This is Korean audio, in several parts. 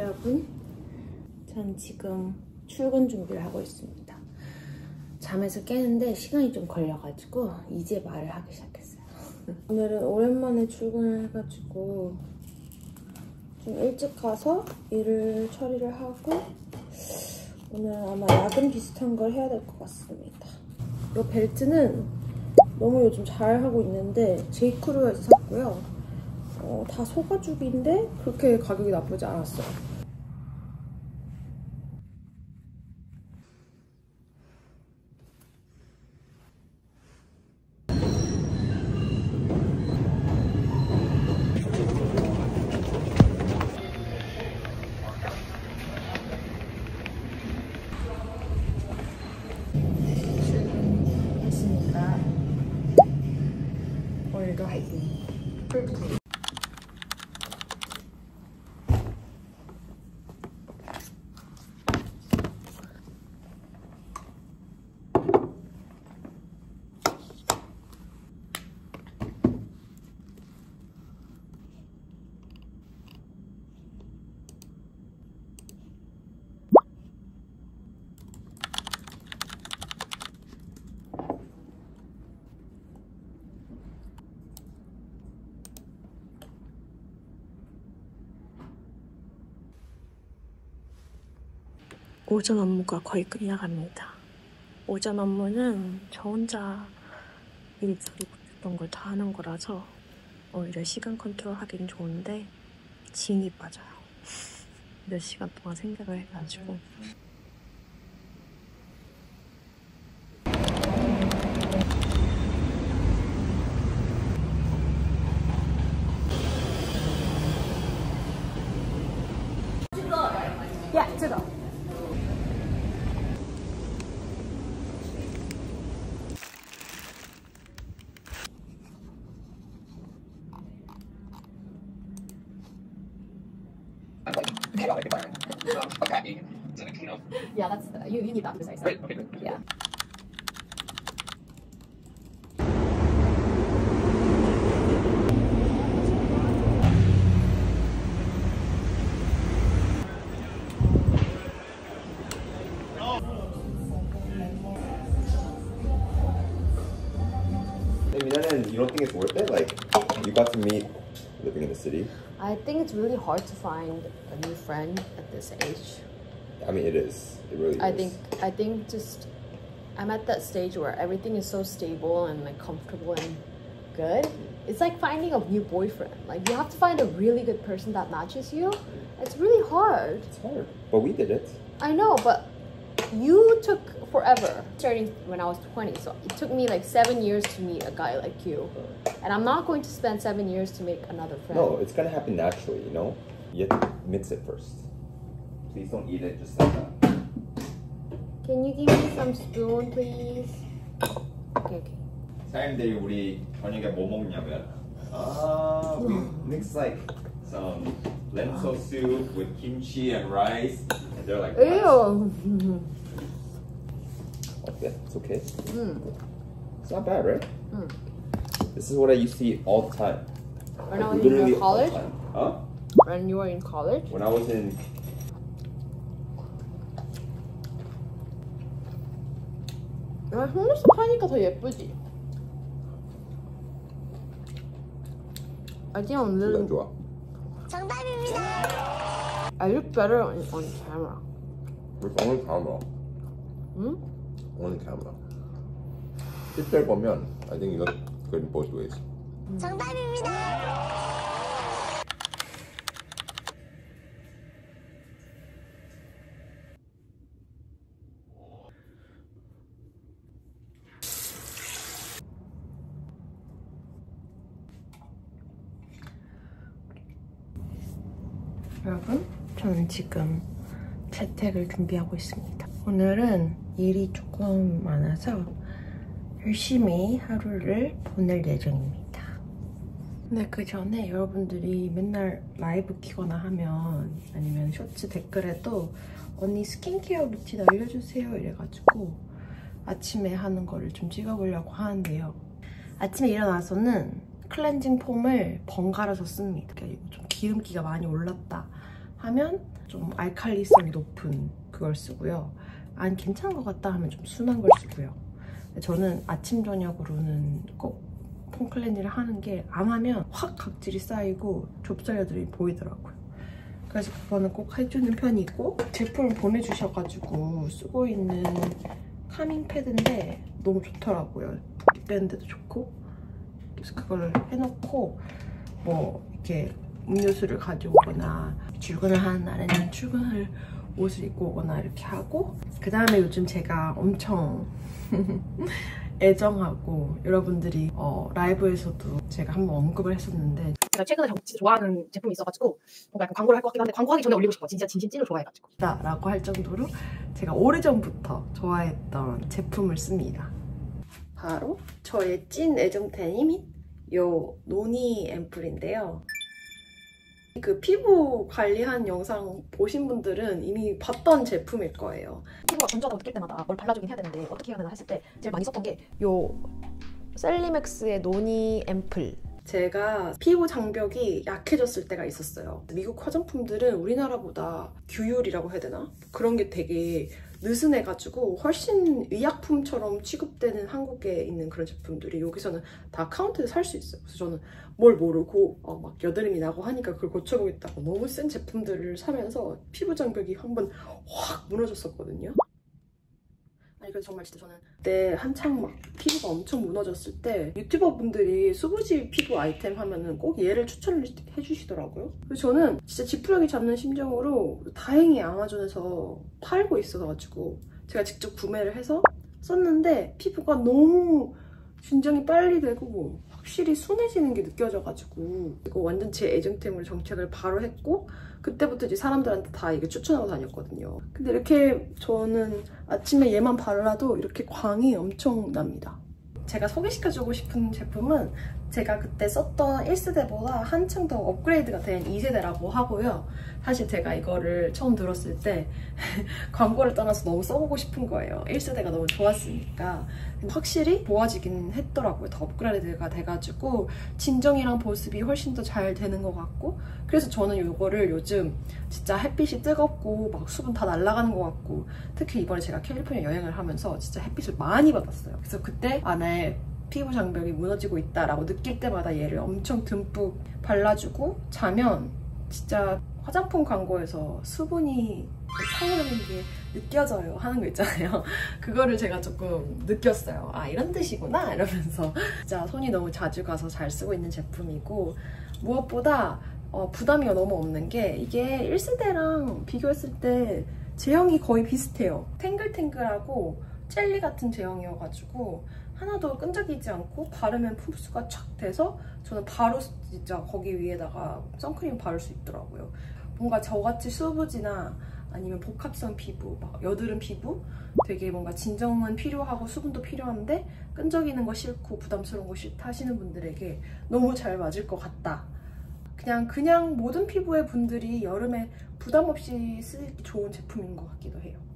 여러분 전 지금 출근 준비를 하고 있습니다. 잠에서 깨는데 시간이 좀 걸려가지고 이제 말을 하기 시작했어요. 오늘은 오랜만에 출근을 해가지고 좀 일찍 가서 일을 처리를 하고 오늘 아마 야근 비슷한 걸 해야 될 것 같습니다. 이 벨트는 너무 요즘 잘 하고 있는데 제이크루에서 샀고요. 어, 다 소가죽인데 그렇게 가격이 나쁘지 않았어요. 했습니다. 오늘도 화이팅! 오전 업무가 거의 끝나갑니다. 오전 업무는 저 혼자 일자리 못했던 걸 다 하는 거라서 오히려 시간 컨트롤 하긴 좋은데 진이 빠져요. 몇 시간 동안 생각을 해가지고 Okay. Is it enough? Yeah, that's the, you, you need that to say so. Great. Okay. Good. Yeah. I mean, and you don't think it's worth it? Like, you got to meet living in the city. I think it's really hard to find a new friend at this age. I mean, it is. It really I is. think I think just I'm at that stage where everything is so stable and like comfortable and good. It's like finding a new boyfriend. Like you have to find a really good person that matches you. It's really hard. it's hard, but we did it. I know, but you took forever. Starting when I was 20, so it took me like seven years to meet a guy like you. And I'm not going to spend seven years to make another friend. No, it's gonna happen naturally. You know, you have to mix it first. Please don't eat it just like that. Can you give me some spoon, please? Okay, okay. 사장님들이 우리 저녁에 뭐 먹냐면 아, we mix like some lentil soup with kimchi and rice, and they're like, Ew. okay, it's okay. Mm. It's not bad, right? Mm. This is what I used to eat all the time. When I Like, was literally in all the college, time. Huh? When you were in college, When I was in 아, 속눈썹 하니까 더 예쁘지. I think I'm 안 really. 좋아. I look better on, on camera. It's only camera. 응? Only camera. 실제 보면 I think you look good in both ways. 여러분, 저는 지금 재택을 준비하고 있습니다. 오늘은 일이 조금 많아서 열심히 하루를 보낼 예정입니다. 근데 그 전에 여러분들이 맨날 라이브 키거나 하면 아니면 쇼츠 댓글에도 언니 스킨케어 루틴 알려주세요 이래가지고 아침에 하는 거를 좀 찍어보려고 하는데요. 아침에 일어나서는 클렌징 폼을 번갈아서 씁니다. 그러니까 좀 기름기가 많이 올랐다 하면 좀 알칼리성이 높은 그걸 쓰고요. 안 괜찮은 것 같다 하면 좀 순한 걸 쓰고요. 저는 아침 저녁으로는 꼭 폼클렌징을 하는 게 안 하면 확 각질이 쌓이고 좁쌀여들이 보이더라고요. 그래서 그거는 꼭 해주는 편이고 제품을 보내주셔가지고 쓰고 있는 카밍 패드인데 너무 좋더라고요. 붓기 빼는데도 좋고 그래서 그걸 해놓고 뭐 이렇게 음료수를 가져오거나 출근을 하는 날에는 출근을 옷을 입고 오거나 이렇게 하고 그 다음에 요즘 제가 엄청 애정하고 여러분들이 어, 라이브에서도 제가 한번 언급을 했었는데 제가 최근에 정- 진짜 좋아하는 제품이 있어가지고 뭔가 약간 광고를 할 것 같긴 한데 광고하기 전에 올리고 싶어. 진짜 진심 찐으로 좋아해가지고. 라고 할 정도로 제가 오래전부터 좋아했던 제품을 씁니다. 바로 저의 찐 애정템이 요 노니 앰플인데요. 그 피부 관리한 영상 보신 분들은 이미 봤던 제품일 거예요. 피부가 건조하다고 느낄 때마다 뭘 발라주긴 해야 되는데 어떻게 해야 되나 했을 때 제일 많이 썼던 게 요 셀리맥스의 노니 앰플 제가 피부 장벽이 약해졌을 때가 있었어요. 미국 화장품들은 우리나라보다 규율이라고 해야 되나? 그런 게 되게 느슨해가지고 훨씬 의약품처럼 취급되는 한국에 있는 그런 제품들이 여기서는 다 카운트에서 살수 있어요. 그래서 저는 뭘 모르고 어, 막 여드름이 나고 하니까 그걸 고쳐보겠다고 너무 센 제품들을 사면서 피부 장벽이 한 번 확 무너졌었거든요. 그래서 정말 진짜 저는 그때 한창 막 피부가 엄청 무너졌을 때 유튜버 분들이 수부지 피부 아이템 하면은 꼭 얘를 추천을 해주시더라고요. 그래서 저는 진짜 지푸라기 잡는 심정으로 다행히 아마존에서 팔고 있어가지고 제가 직접 구매를 해서 썼는데 피부가 너무 진정이 빨리 되고 확실히 순해지는 게 느껴져가지고 이거 완전 제 애정템으로 정착을 바로 했고 그때부터 이제 사람들한테 다 이게 추천하고 다녔거든요. 근데 이렇게 저는 아침에 얘만 발라도 이렇게 광이 엄청 납니다. 제가 소개시켜주고 싶은 제품은 제가 그때 썼던 1세대보다 한층 더 업그레이드가 된 2세대라고 하고요. 사실 제가 이거를 처음 들었을 때 광고를 떠나서 너무 써보고 싶은 거예요. 1세대가 너무 좋았으니까. 확실히 좋아지긴 했더라고요. 더 업그레이드가 돼가지고 진정이랑 보습이 훨씬 더 잘 되는 것 같고 그래서 저는 이거를 요즘 진짜 햇빛이 뜨겁고 막 수분 다 날아가는 것 같고 특히 이번에 제가 캘리포니아 여행을 하면서 진짜 햇빛을 많이 받았어요. 그래서 그때 아 나의 피부 장벽이 무너지고 있다라고 느낄 때마다 얘를 엄청 듬뿍 발라주고 자면 진짜 화장품 광고에서 수분이 차오르는 게 느껴져요 하는 거 있잖아요. 그거를 제가 조금 느꼈어요. 아 이런 뜻이구나 이러면서 진짜 손이 너무 자주 가서 잘 쓰고 있는 제품이고 무엇보다 어, 부담이 너무 없는 게 이게 1세대랑 비교했을 때 제형이 거의 비슷해요. 탱글탱글하고 젤리 같은 제형이어가지고 하나도 끈적이지 않고 바르면 흡수가 촥 돼서 저는 바로 진짜 거기 위에다가 선크림 바를 수 있더라고요. 뭔가 저같이 수부지나 아니면 복합성 피부, 막 여드름 피부 되게 뭔가 진정은 필요하고 수분도 필요한데 끈적이는 거 싫고 부담스러운 거 싫다 하시는 분들에게 너무 잘 맞을 것 같다. 그냥 그냥 모든 피부의 분들이 여름에 부담 없이 쓰기 좋은 제품인 것 같기도 해요.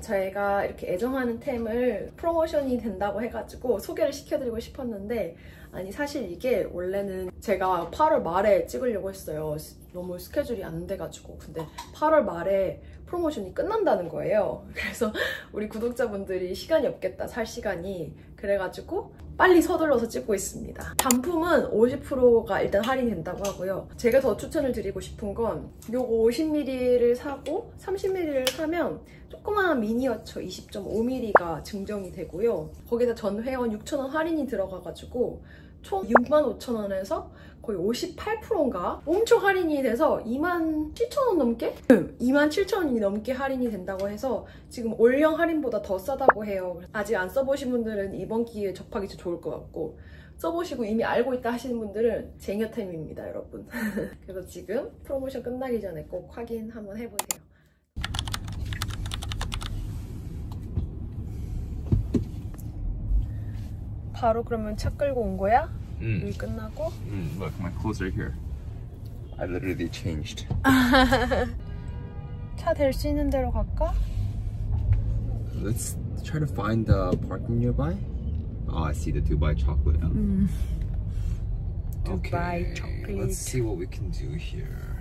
저희가 이렇게 애정하는 템을 프로모션이 된다고 해가지고 소개를 시켜드리고 싶었는데 아니 사실 이게 원래는 제가 8월 말에 찍으려고 했어요. 너무 스케줄이 안 돼가지고 근데 8월 말에 프로모션이 끝난다는 거예요. 그래서 우리 구독자분들이 시간이 없겠다 살 시간이 그래가지고 빨리 서둘러서 찍고 있습니다. 단품은 50%가 일단 할인된다고 하고요. 제가 더 추천을 드리고 싶은 건 요거 50ml를 사고 30ml를 사면 조그마한 미니어처 20.5mm가 증정이 되고요. 거기다 전 회원 6,000원 할인이 들어가가지고 총 65,000원에서 거의 58%인가 엄청 할인이 돼서 27,000원 넘게? 27,000원이 넘게 할인이 된다고 해서 지금 올영 할인보다 더 싸다고 해요. 아직 안 써보신 분들은 이번 기회에 접하기 좀 좋을 것 같고 써보시고 이미 알고 있다 하시는 분들은 쟁여템입니다, 여러분. 그래서 지금 프로모션 끝나기 전에 꼭 확인 한번 해보세요. 바로 그러면 차 끌고 온 거야? 일 끝나고? Mm, look, my clothes are here. I literally changed. 차 댈 수 있는 데로 갈까? Let's try to find the parking nearby. Oh, I see the Dubai chocolate. huh? Dubai okay, chocolate. Let's see what we can do here.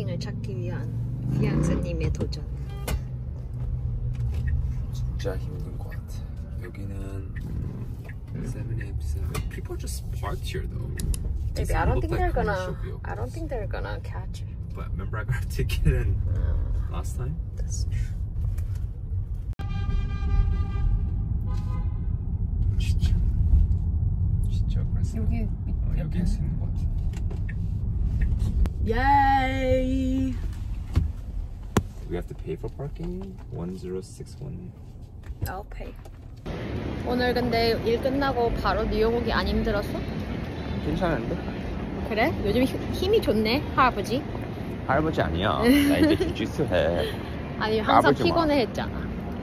파킹을 찾기 위한 피앙스님의 도전. 진짜 힘든 것 같아. 여기는 7am 7. People just parked here though. Maybe Doesn't I don't think like they're gonna. I don't think they're gonna catch it. But remember I got a ticket in last time? That's true. 진짜 진짜 그랬어. 여기 어, 여기 있는 것 같아. Yay! We have to pay for parking? 1061. I'll pay. 오늘 근데 일 끝나고 바로 뉴욕 오기 안 힘들었어? 괜찮은데? 그래? 요즘 힘- 힘이 좋네 할아버지. 할아버지 아니야. 나 이제 주짓수 해. 아니 항상 마. 피곤해 했잖아.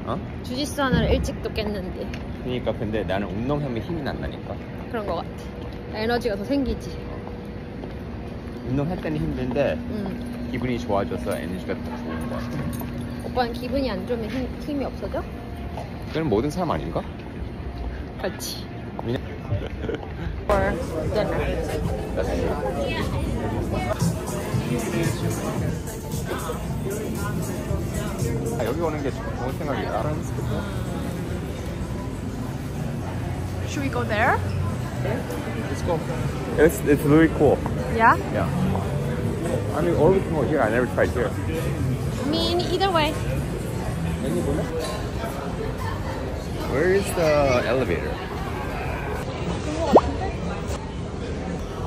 어? 주짓수 하느라 일찍도 깼는데 그러니까 근데 나는 운동하면 힘이 난다니까. 그런 거 같아. 에너지가 더 생기지. 운동할 때는 힘든데 응. 기분이 좋아져서 에너지가 더 좋은 것 같아. 오빠는 기분이 안 좋으면 힘, 힘이 없어져? 그건 모든 사람 아닌가? 그렇지. 그냥- For dinner. 아, 여기 오는 게 좋은 생각이다. Should we go there? Let's go. It's it's really cool. Yeah. Yeah. I mean, or we can go here. I never tried here. I mean, either way. Where is the elevator?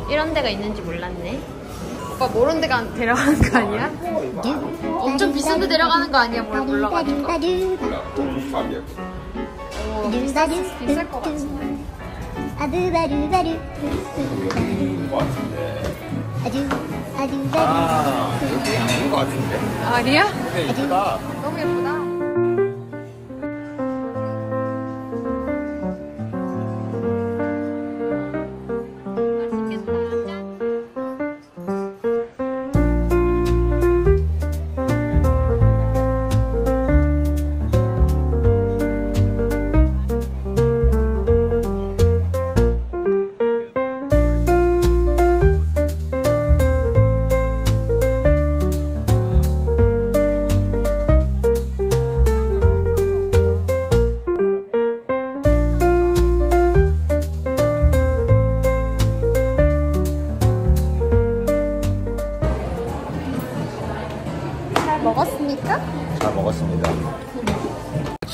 이런 데가 있는지 몰랐네. 오빠 모르는 데가 데려가는 거 아니야? 엄청 비싼 데 데려가는 거 아니야? 뭘 몰라가지고. 오, 비쌀, 비쌀 것 같은데. 아두바루바루 아두 아두바루 아, 여기 아닌 것 같은데. 아니야? 근데 여기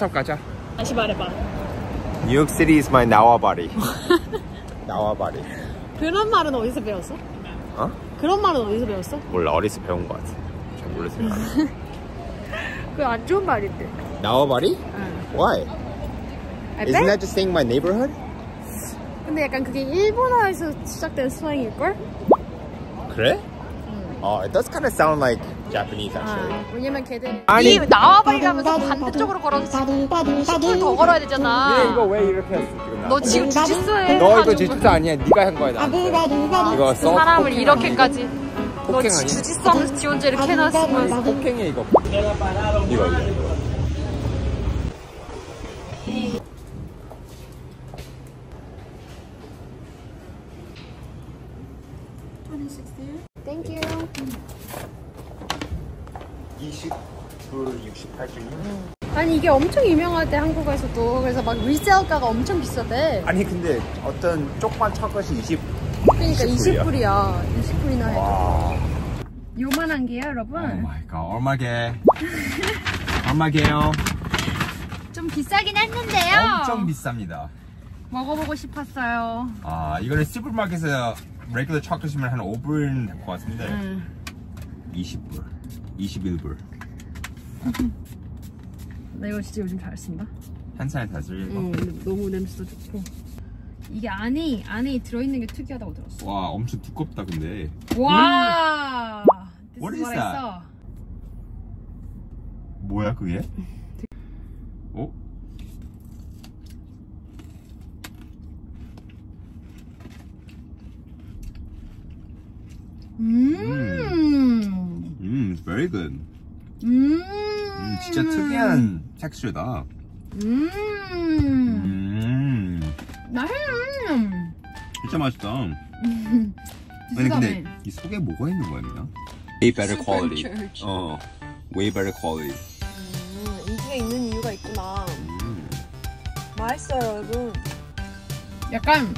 샵 가자. 다시 말해봐. 뉴욕 시티 is my 나와바리. 나와바리. 그런 말은 어디서 배웠어? 어? 그런 말은 어디서 배웠어? 몰라 어디서 배운 것 같아. 잘 모르겠어요. 그안 좋은 말인데. 나와바리? 응. Why? I Isn't bet? that just saying my neighborhood? 근데 약간 그게 일본어에서 시작된 스lang,일걸? 그래? 어, it does kind of sound like Japanese actually. 아, 왜냐면 걔들 아니. 이 나와버리라면서 반대쪽으로 걸어서 10분 더 걸어야 되잖아. 얘 이거 왜 이렇게 했어 지금 너 지금 주짓수해. 너 이거 제주도 아니야. 네가 한 거야 나한테. 이거 써. 사람을 이렇게까지. 너 폭행 지- 아니야? 주짓수 하면서 지 혼자 이렇게 해놨으면 폭행이야 이거. 이거 이거. 이게 엄청 유명하대 한국에서도 그래서 막 resell가가 엄청 비싸대 아니 근데 어떤 쪽만 첫 것이 20 그러니까 20 20불이야 20불이나 해 와. 요만한 게요 여러분 oh my god. 얼마게? 얼마게요? 좀 비싸긴 했는데요 엄청 비쌉니다. 먹어보고 싶었어요 아, 이거는 슈퍼마켓에서 regular 초콜릿이면 한 5불 될 것 같은데 응. 20불, 21불. 나 이거 진짜 요즘 잘 쓴다 한 살에 다 쓸. 응 너무 냄새도 좋고 이게 안에 안에 들어있는 게 특이하다고 들었어 와, 엄청 두껍다 근데. 와 This What is that? 뭐야 그게? 어? 음. 음, it's very good. 음. 음, 진짜 특이한 텍스처다. 음. 음, 맛있 진짜 맛있다. 아니. 근데 이 속에 뭐가 있는 거야 그냥? way better quality. 어, way better quality. 음, 인기가 있는 이유가 있구나. 음. 맛있어요, 여러분. 약간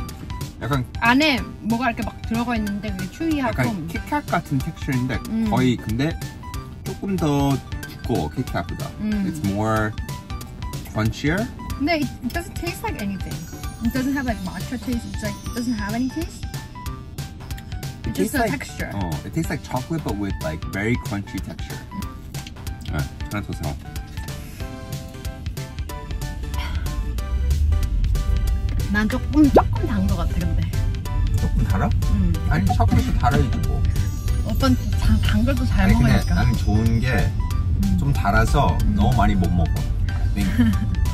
약간 안에 뭐가 이렇게 막 들어가 있는데 그게 추위하고 약간 킥캣 같은 텍스처인데 음. 거의 근데 조금 더 두꺼워 킥캣보다. 음. It's more crunchier. 근데 it, it doesn't taste like anything. It doesn't have like matcha taste. It's like it doesn't have any taste. It just tastes like texture. 어, it tastes like chocolate but with like very crunchy texture. 아, 하나 더 사. 난 조금 조금 단거 같아 근데. 조금 달아? 음. 아니 초콜릿도 달아야지 뭐. 어떤 단 걸도 잘 아니 먹으니까. 나는 좋은 게 좀 달아서 너무 많이 못 먹어. I think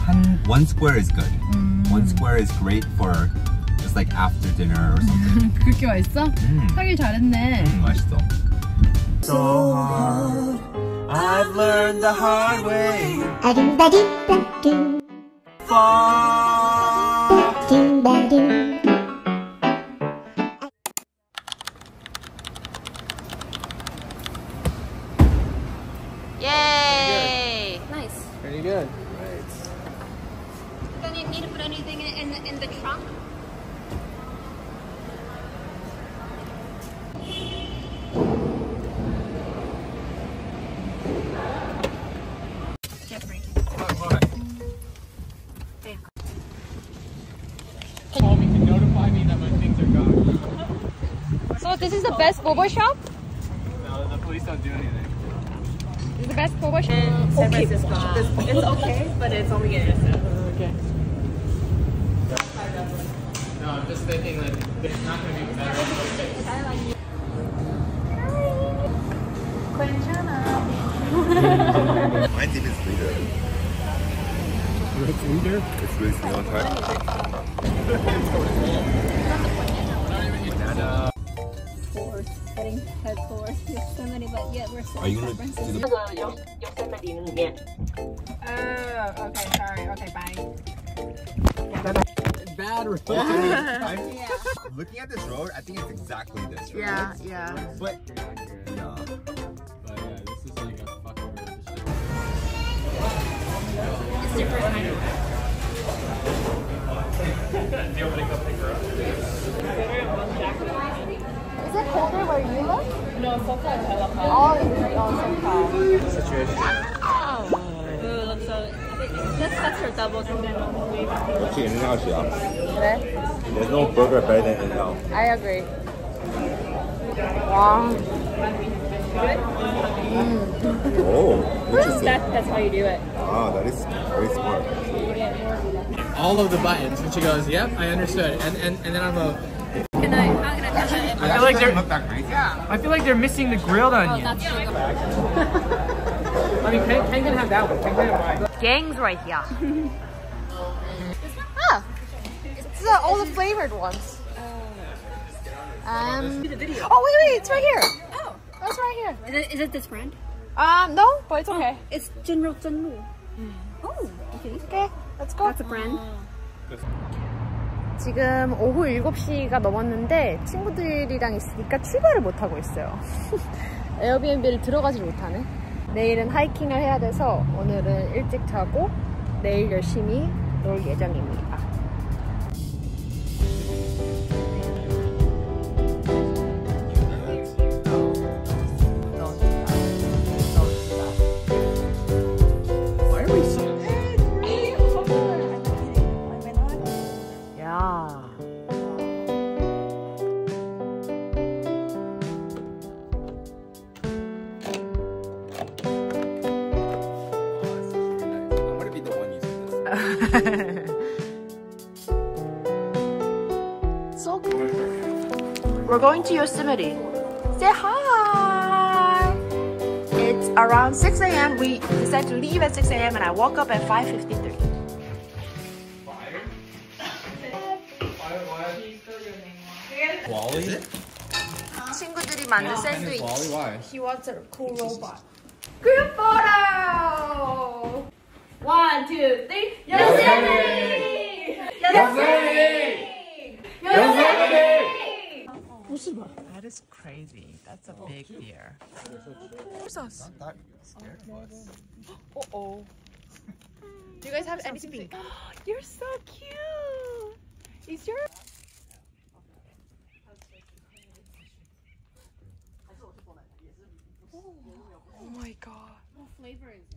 한 one square is good. 음. One square is great for just like after dinner or something. 그렇게 맛있어? 음, 하길 잘했네. 음 맛있어. So hard. I've learned the hard way. 아둠바둠바둠 Far. This is the best boba shop? No, the police don't do anything. This is the best boba shop? San Francisco. It's okay, but it's only getting Okay. No, I'm just thinking that there's not going to be better. My team is leader. It's leader? It's Luis Leonard. Heading head towards Yosemite, but yet we're still Are you gonna do the Oh, okay, sorry. Okay, bye. Bad road. I'm looking at this road. I think it's exactly this. Right? Yeah, yeah. But yeah. But yeah, this is like a fucking road. Is it colder where you live? No, SoCal is hella hot. Oh, it's oh, SoCal. Situation. Wow. it looks so... Just touch her doubles and then we'll leave. Okay, In-N-Out, yeah. There's no burger better than in -out. I agree. Wow. Mm. oh, interesting. That, that's how you do it. Ah, that is very smart. All of the buttons, and she goes, "Yep, I understood." And and and then I'm a like they're. look that great. I feel like they're missing the grilled onion. That's true. I mean, Ken, Ken can have that one. Ken can have mine. Gang's right here. ah, it's uh, all the flavored ones. Um, oh wait, wait, it's right here. Oh, that's right here. Is it, is it this brand? Um, no, but it's okay. It's General Zhenlu. Oh, okay. Okay, let's go. That's a brand. 지금 오후 7시가 넘었는데 친구들이랑 있으니까 출발을 못하고 있어요. 에어비앤비를 들어가질 못하네. 내일은 하이킹을 해야 돼서 오늘은 일찍 자고 내일 열심히 놀 예정입니다. to Yosemite. Say hi. It's around 6 a.m. We decided to leave at 6 a.m. and I woke up at 5:53. Wally? 친구들이 만든 샌드위치. Wally, why? He wants a cool robot. Group photo. One, two, three. Yosemite. Yosemite. Yosemite. That is crazy. That's a big deer. Where's us? Scared of us. Uh oh. Do you guys have anything? You're so cute. Is your Oh my god. What flavor is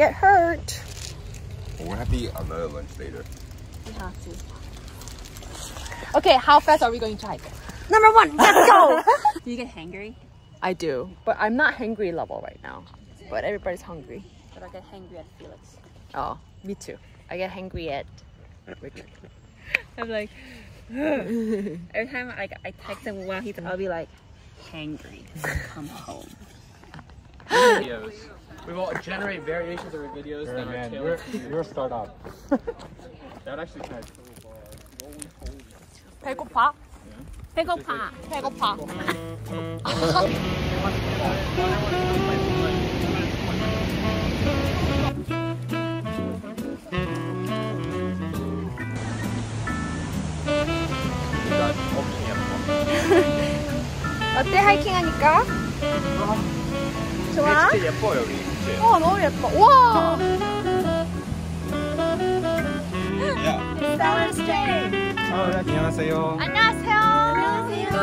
get hurt. We'll have to eat another lunch later. We have to. Okay, how fast are we going to hike? Number one, let's go. Do you get hangry? I do, but I'm not hangry level right now. But everybody's hungry. But I get hangry at Felix. Oh, me too. I get hangry at Richard. I'm like, every time like I text him while he's, I'll be like, hangry. Come home. videos. We will generate variations of our videos that are tailored to you're a startup. That actually kind of cool. 배고파? 배고파. 배고파. 어때 하이킹 하니까? 좋아? 진짜 예뻐 여기. 그치? 어 너무 예뻐. 와. 야. Stellar Stay. 아, 안녕하세요. 안녕하세요. 안녕하세요.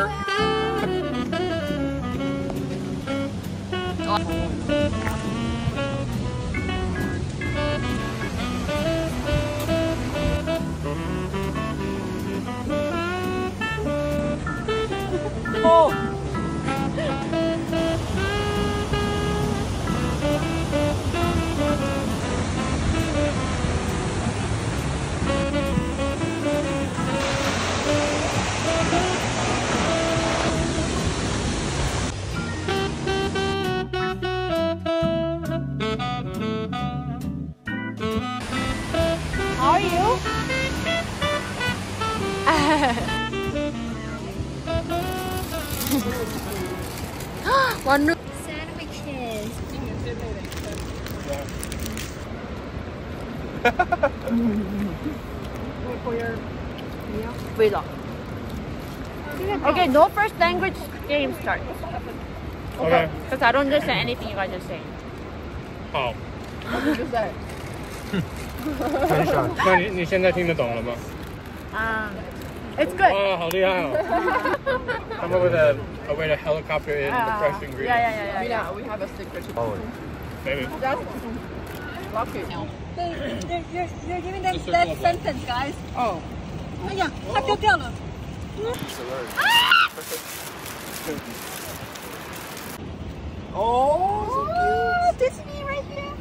Wait up. Okay, no first language game starts. Okay. Because I don't understand anything you guys are saying. 好。很爽。那你你现在听得懂了吗？ Um, it's good. 哇，好厉害哦！Come up with a, a way to helicopter in the fresh Uh, ingredients. yeah, yeah, yeah, yeah. yeah. we have a secret. Maybe. Lucky. they're, you're, you're giving them that sentence, guys. Oh. Oh, yeah. Oh, oh. Tell oh, right here.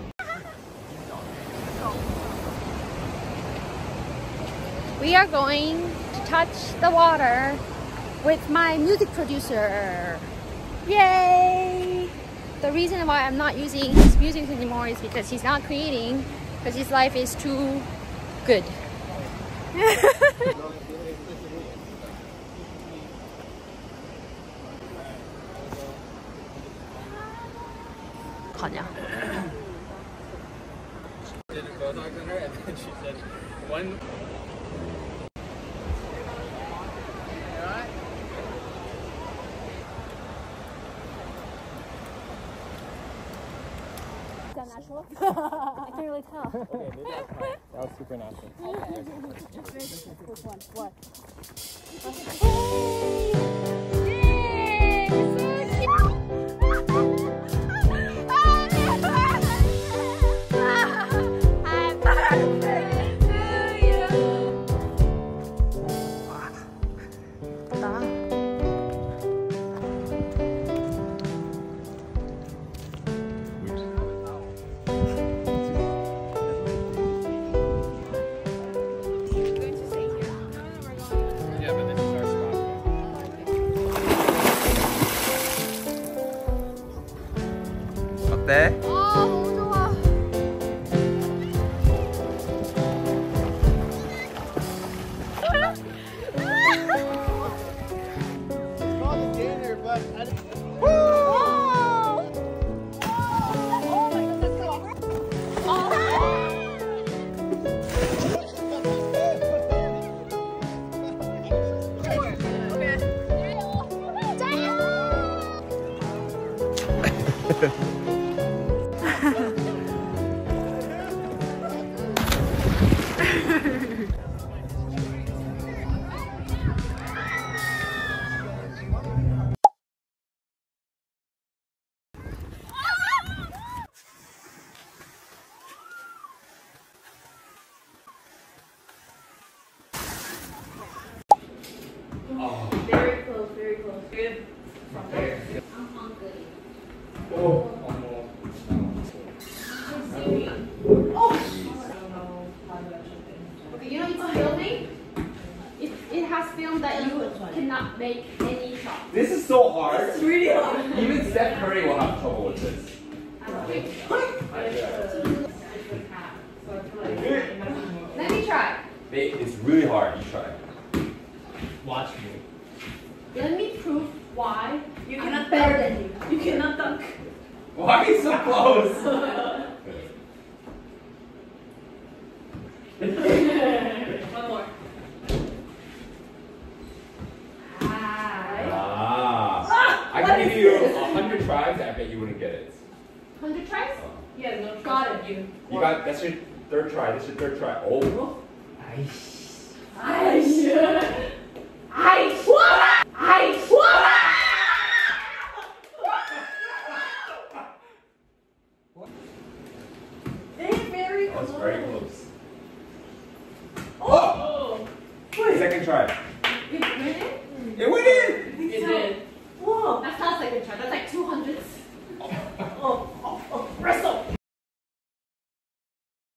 we are going to touch the water with my music producer. Yay! The reason why I'm not using his music anymore is because he's not creating because his life is too good. 가냐? Did can't really tell. Okay, maybe I'll. That was super natural. Which one? What? Yeah. Let me prove why You I'm cannot better dunk. than you. You cannot dunk. Why are you so close? One more. Ah. I can give you a hundred tries. I bet you wouldn't get it. 100 tries? Yeah, no. Got it. You. You got that's your third try. This is your third try. Oh.